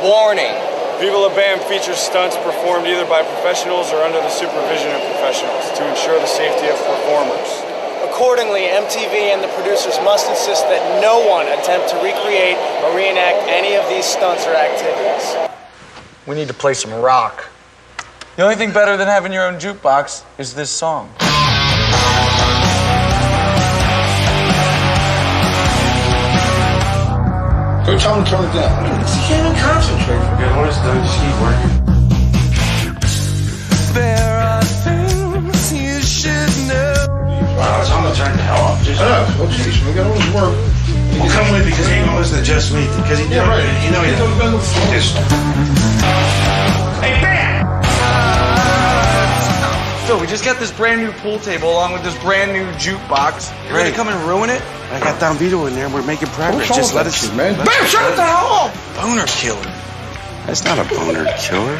Warning. Viva La Bam features stunts performed either by professionals or under the supervision of professionals to ensure the safety of performers. Accordingly, MTV and the producers must insist that no one attempt to recreate or reenact any of these stunts or activities. We need to play some rock. The only thing better than having your own jukebox is this song. Go tell him to turn it down. You can't even concentrate. Forget what it's done. Just keep working. There are things you should know. Wow, tell him to turn the hell off. Just, I. Oh, jeez, we got all this work. well, come with me because he ain't gonna listen to just me. Because he, Yeah, right. You know he He doesn't know the Just- Hey, Phil, we just got this brand new pool table along with this brand new jukebox. You ready to come and ruin it? I got Don Vito in there. We're making progress. What's wrong Just let us, shit, man? let- Bam, shut it the hell up! Boner killer. That's not a boner killer.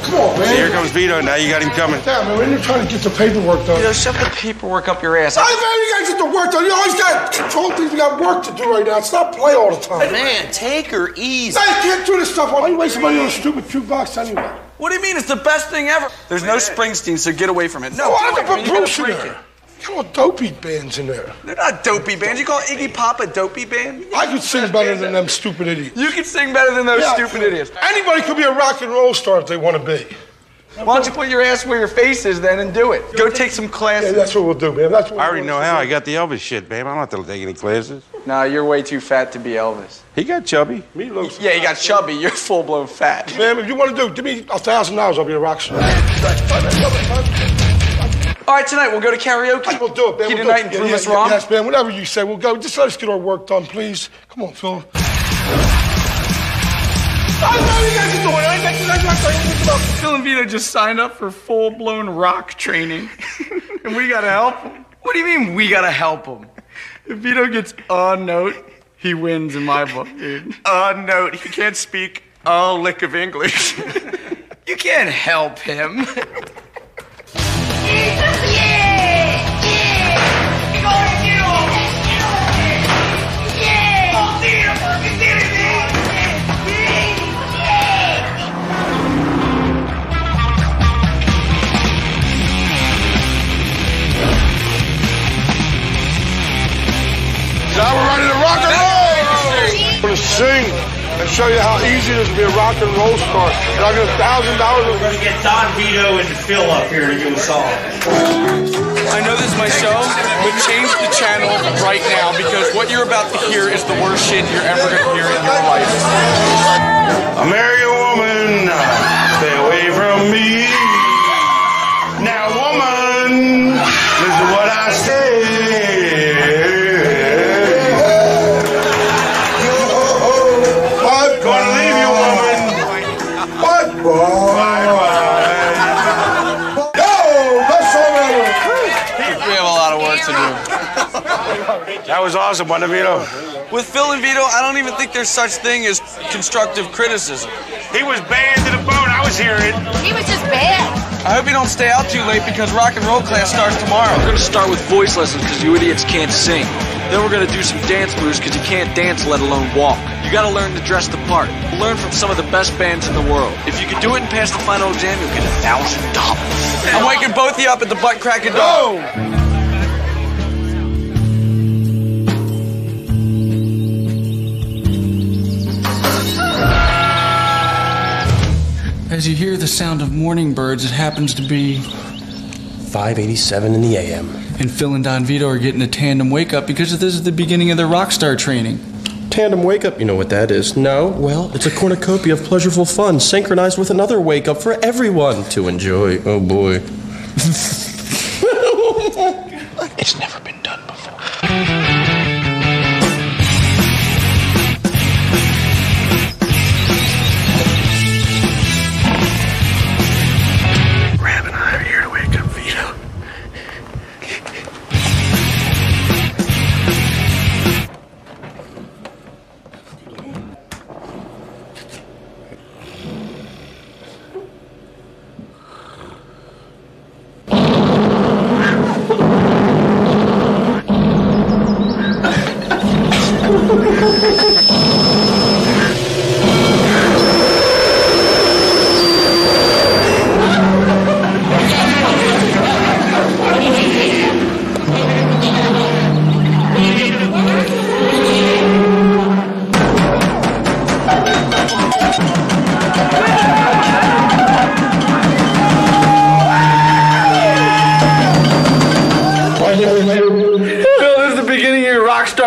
Come on, man. See, here comes Vito. Now you got him coming. Yeah, man, we're in there trying to get the paperwork done. You know, shove the paperwork up your ass. Hey, man, you gotta get the work done. You always got control things. We got work to do right now. Stop play all the time. Man, take her easy. I can't do this stuff. Why are you wasting money on a stupid jukebox anyway? What do you mean? It's the best thing ever. There's no Springsteen, so get away from it. No, Why get not away from put it. You gotta Bruce in break there? it. Come on, dopey bands in there. They're not dopey bands. You call Iggy Pop a dopey band? I could sing better than them stupid idiots. You could sing better than those Yeah, stupid idiots. Anybody could be a rock and roll star if they want to be. Why don't you put your ass where your face is then and do it? Go take some Yeah, classes. that's what we'll do, man. That's what I already know how. I got the Elvis shit, babe. I don't have to take any classes. Nah, you're way too fat to be Elvis. He got chubby. Me looks. Yeah, he got chubby. You're full blown fat. Man, if you want to do, give me a thousand dollars. I'll be a rock star. All right, tonight we'll go to karaoke. We'll do it, man. Key We'll tonight do and it. prove Yeah, us yeah, wrong. Yes, man. Whatever you say, we'll go. Just let us get our work done, please. Come on, Phil. I know you guys are doing. I got you guys are doing it. Phil and Vito just signed up for full blown rock training, and we gotta help him. What do you mean we gotta help him? If Vito gets a note, he wins in my book, dude. Uh, a note. He can't speak a lick of English. you can't help him. how easy it is to be a rock and roll star. And I'll get a thousand dollars. We're gonna get Don Vito and Phil up here to do a song. I know this is my show, but change the channel right now because what you're about to hear is the worst shit you're ever gonna hear in your life. I do. That was awesome, Buenavito. With Phil and Vito, I don't even think there's such thing as constructive criticism. He was banned to the bone. I was hearing. He was just bad. I hope you don't stay out too late because rock and roll class starts tomorrow. We're gonna start with voice lessons because you idiots can't sing. Then we're gonna do some dance moves because you can't dance, let alone walk. You gotta learn to dress the part. Learn from some of the best bands in the world. If you can do it and pass the final exam, you'll get a thousand dollars. I'm waking both of you up at the butt crack of dawn. As you hear the sound of morning birds, it happens to be 587 in the AM. and Phil and Don Vito are getting a tandem wake up because this is the beginning of their rock star training. Tandem wake up, you know what that is? No? Well, it's a cornucopia of pleasurable fun synchronized with another wake up for everyone to enjoy. Oh boy.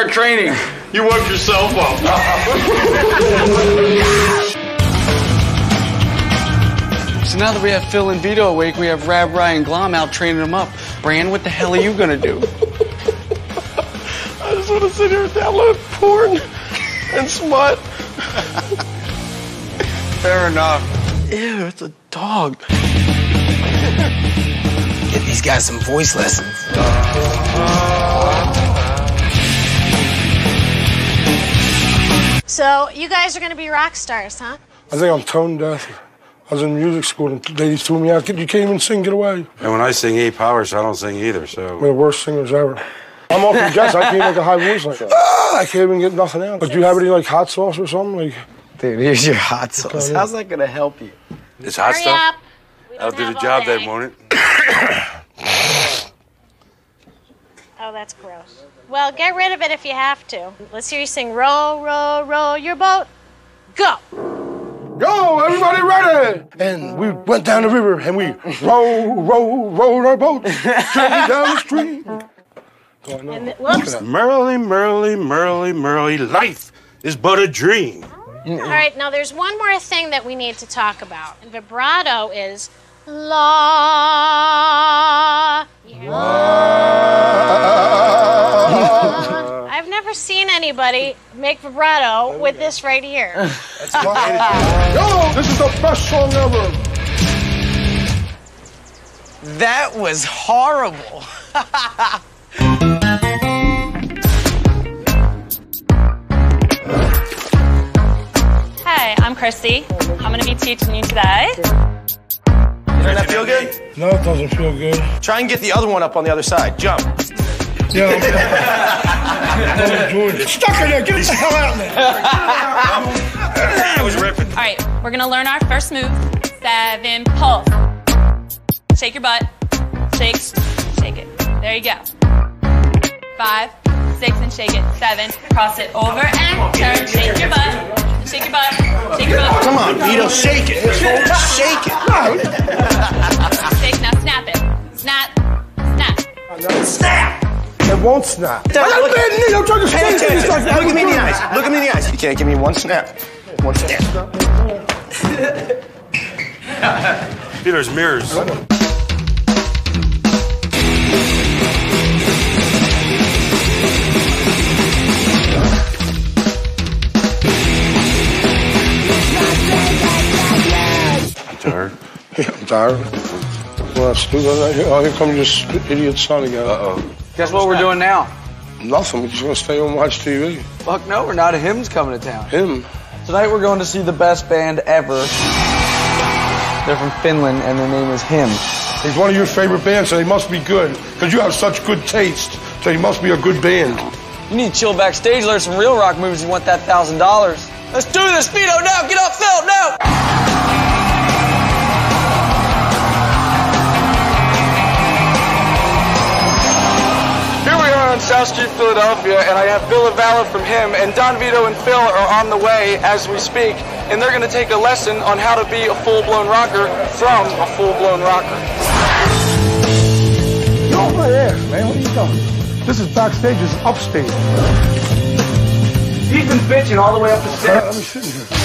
your training. You woke yourself up. So now that we have Phil and Vito awake, we have Raab, Ryan, Glom out training them up. Bran, what the hell are you gonna do? I just want to sit here and download porn and smut. Fair enough. Ew, it's a dog. Get these guys some voice lessons. Uh-huh. So, you guys are going to be rock stars, huh? I think I'm tone deaf. I was in music school and ladies told me, "I could- you can't even sing, get away. And when I sing A Powers, I don't sing either, so. We're the worst singers ever. I'm off the jets. I can't make a high voice like that. Ah, I can't even get nothing out. But do you have any like hot sauce or something? Like, Dude, here's your hot sauce. How's that gonna help you? It's hot Hurry stuff. up. I'll do the job day. then, won't it? Oh, that's gross. Well, get rid of it if you have to. Let's hear you sing Row, row, row your boat. Go! Go, everybody ready! And we went down the river and we row, row, rowed our boat gently down the stream. I know. And th- whoops. Merrily, merrily, merrily, merrily, life is but a dream. All right, now there's one more thing that we need to talk about. And vibrato is la. I've never seen anybody make vibrato with this right here. Yo, this is the best song ever. That was horrible. Hey, I'm Christy. I'm going to be teaching you today. Doesn't that feel good? No, it doesn't feel good. Try and get the other one up on the other side. Jump. Yeah, I'm enjoying it. Stuck in there, get the hell out of there. I was ripping. All right, we're going to learn our first move. Seven, pulse. Shake your butt. Shake, shake it. There you go. Five, six, and shake it. Seven, cross it over and turn. Shake your butt. Shake your butt. Shake your butt. Come on, Vito, shake it. Shake it. Shake, now snap it. Snap, snap. Snap. It won't snap. Look, I got a bad knee. I'm trying to Pay stay attention. this like that. Look at me in the eyes. Look at me in the eyes. You can't give me one snap. One snap. Peter's mirrors. Tired. Yeah, I'm tired. Well, that's stupid. Oh, here comes this idiot son again. Uh-oh. Guess what we're doing now? Nothing. We're just gonna stay home and watch TV. Fuck no, we're not. A Him's coming to town. Him. Tonight we're going to see the best band ever. They're from Finland and their name is Him. He's one of your favorite bands, so he must be good. Because you have such good taste. So he must be a good band. You need to chill backstage, learn some real rock moves. You want that thousand dollars? Let's do this, Vito! Now, get up, Phil! Now! South Street, Philadelphia, and I have Ville Valo from Him, and Don Vito and Phil are on the way as we speak, and they're going to take a lesson on how to be a full-blown rocker from a full-blown rocker. Get over there, man. What are you doing? This is backstage. This is upstage. He's been bitching all the way up the Uh, let me sit in here.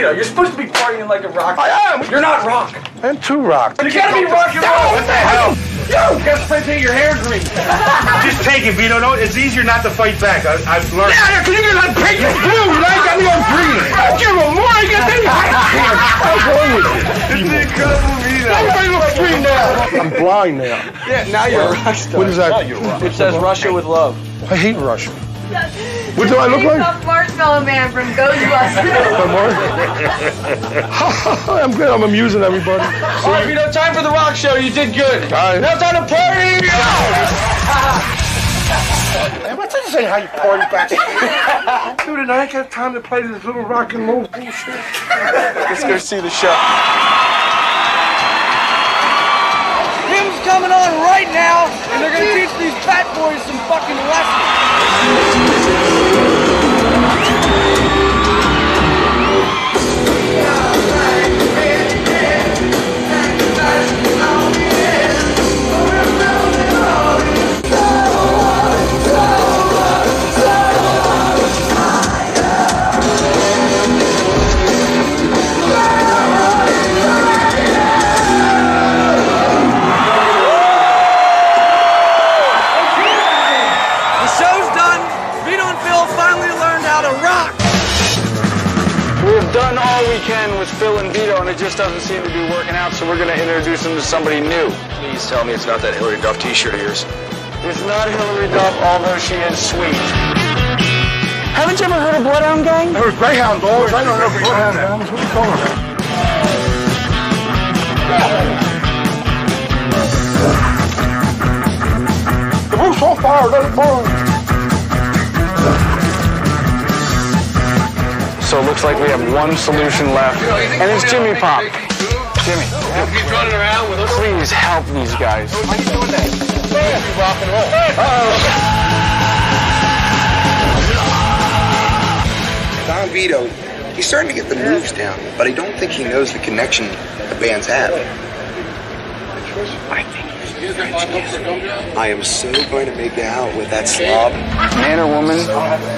Vito, you're supposed to be partying like a rock. I am. You're not rock. And two rock. You gotta be rock and roll. What the hell? Yo, you gotta spray paint your hair green. Just take it, Vito. No, it's easier not to fight back. I, I've learned. Yeah, yeah, 'cause you get that pink and blue. You ain't got me on green. I give him more. I get me. What's wrong with you? It's the incredible Vito. Everybody looks green now. I'm blind now. Yeah, now you're a rock star. What is that? Now you're rock. It says Russia with love. I hate Russia. What do I look like? Marshmallow Man from Ghostbusters. I'm good. I'm amusing everybody. All right, Vito, time for the rock show. You did good. All right. Now time to party. Hey, what's this saying how you party back? Dude, and I ain't got time to play this little rock and roll bullshit. Let's go see the show gym's coming on right now, and they're going to teach these fat boys some fucking lessons. Just doesn't seem to be working out, so we're going to introduce him to somebody new. Please tell me it's not that Hilary Duff t-shirt of yours. It's not Hilary Duff, although she is sweet. Haven't you ever heard of Bloodhound Gang? There was Greyhound dogs. I don't know if Bloodhound gangs. What are you calling it? The roof's on fire. Let it burn. So it looks like we have one solution left, and it's Jimmy Pop. Jimmy, He's running around with us. please help these guys. Why are you doing that? Rock and roll. Oh. Don Vito, he's starting to get the moves down, but I don't think he knows the connection the bands have. I think he's French. I am so going to make out with that slob. Man or woman,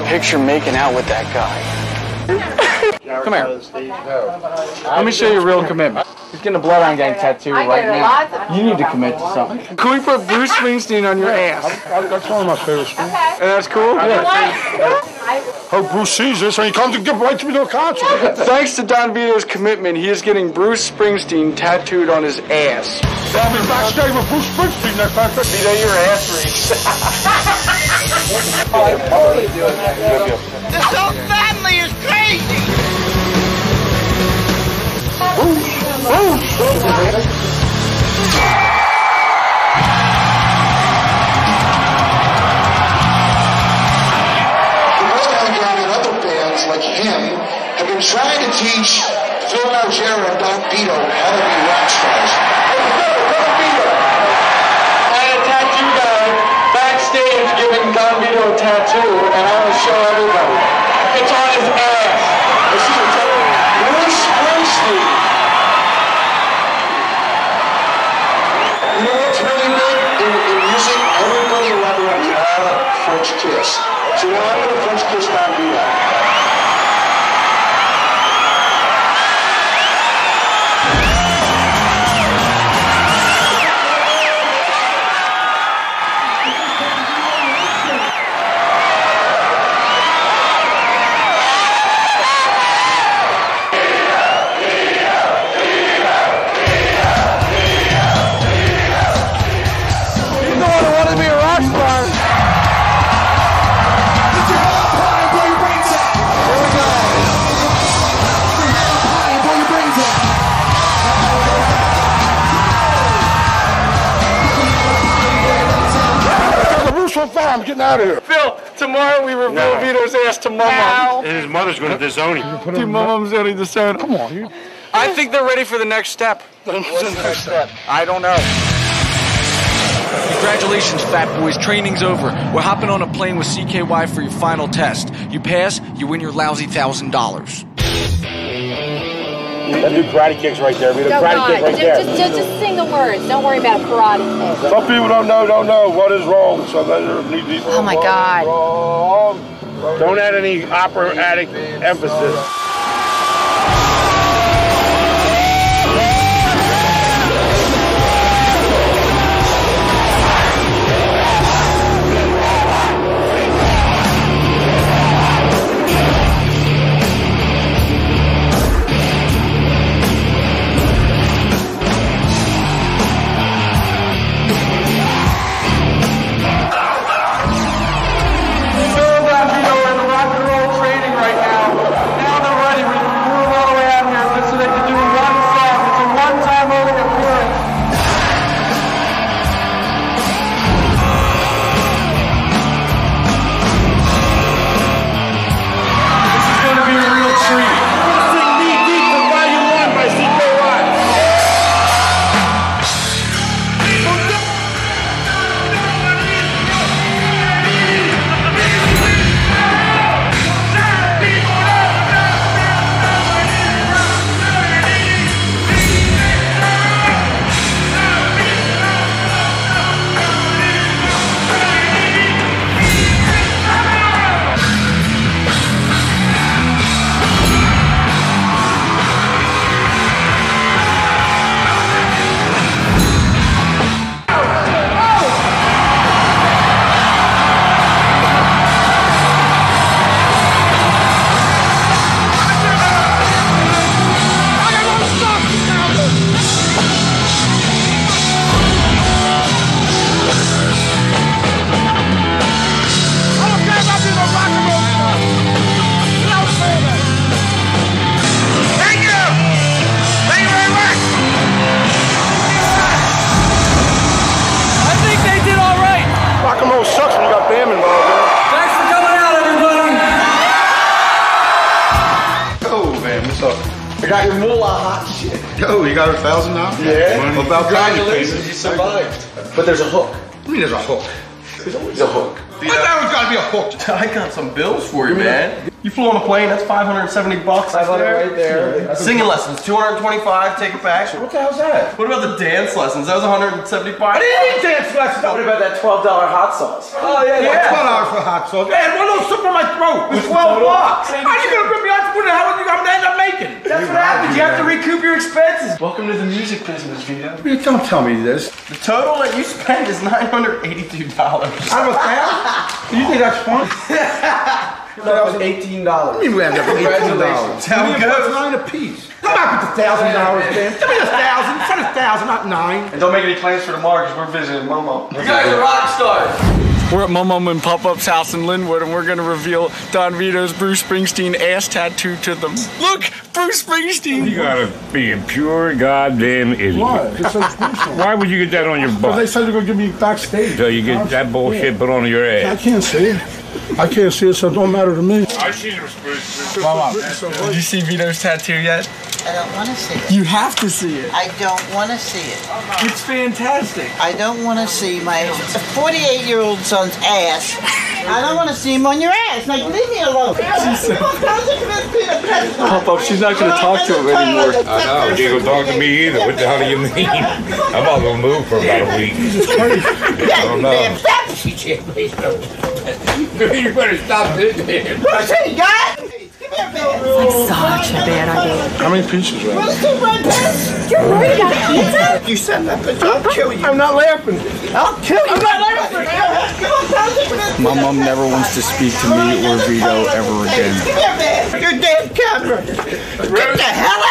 picture making out with that guy. Come here. Let me show you real commitment. He's getting a Bloodhound Gang tattoo right now. You need to commit to something. Can we put Bruce Springsteen on your ass? That's one of my favorite songs. And that's cool? Hope oh, Bruce sees this and he comes and give right to me to a concert. Thanks to Don Vito's commitment, he is getting Bruce Springsteen tattooed on his ass. I'll be backstage with Bruce Springsteen next time. Vito, your ass reeks. This whole family is crazy. Bloodhound Gang and other bands like him. Have been trying to teach Kiss. So now I'm going to French kiss Don on fire. I'm getting out of here. Phil, tomorrow we reveal No. Vito's ass to Mama. And his mother's going to disown him. To Mama's going to disown. Come on, you. I think they're ready for the next step. What's the next step? I don't know. Congratulations, Fat Boys. Training's over. We're hopping on a plane with CKY for your final test. You pass, you win your lousy thousand dollars. Let's do karate kicks right there. We do Don't karate kick right just, there. just, just, just sing the words. Don't worry about karate kick. Some people don't know, don't know what is wrong. So they need to. Oh my God. Wrong. Don't add any operatic emphasis. But there's a hook. I mean, there's a hook. There's always a hook. But now it's gotta be a hook. I got some bills for you, man. You flew on a plane, that's 570 bucks. I right there. Singing lessons, 225, take it back. What the hell's that? What about the dance lessons? That was 175. I didn't need dance lessons. What about that $12 hot sauce? Oh, yeah, Yeah. Twelve dollars for hot sauce. Man, one little soup in my throat. It's twelve bucks. How are you gonna rip me off? What the hell are you gonna end up making? That's what happens. You have to recoup your expenses. Welcome to the music business, Vito. You don't tell me this. The total that you spent is $982. Out of a thousand? You think that's fun? That was $18. I mean, we ended up with eighteen dollars. Congratulations. How Give me goes? Nine apiece. Come back with the thousand dollars, man. Give me a thousand. Send a thousand, not nine. And don't make any plans for tomorrow because we're visiting Momo. You guys are rock stars. We're at Momo and Pop Up's house in Linwood, and we're gonna reveal Don Vito's Bruce Springsteen ass tattoo to them. Look, Bruce Springsteen. You gotta be a pure goddamn idiot. Why? It's so. Why would you get that on your butt? Because they said they're gonna give me backstage. So you get that bullshit put on your ass. I can't see it. I can't see it, so it don't matter to me. I seen it was Bruce. Mama, did you see Vito's tattoo yet? I don't want to see it. You have to see it. I don't want to see it. It's fantastic. I don't want to see my 48 year old son's ass. I don't want to see him on your ass. Like, leave me alone. Pop Up, she's not gonna talk to him anymore. I know. You gonna talk to me either. What the hell do you mean? I'm not gonna move for about a week. I don't know. You better stop this. What's he got? Such a bad idea. How many pieces, right? What's the red pen? You're worried about pizza? You said that, bitch. I'll kill you. I'm not laughing. I'll kill you. I'm not laughing. Come on, Tom. My mom never wants to speak to me or Vito ever again. Give me a man. Your damn camera. Get the hell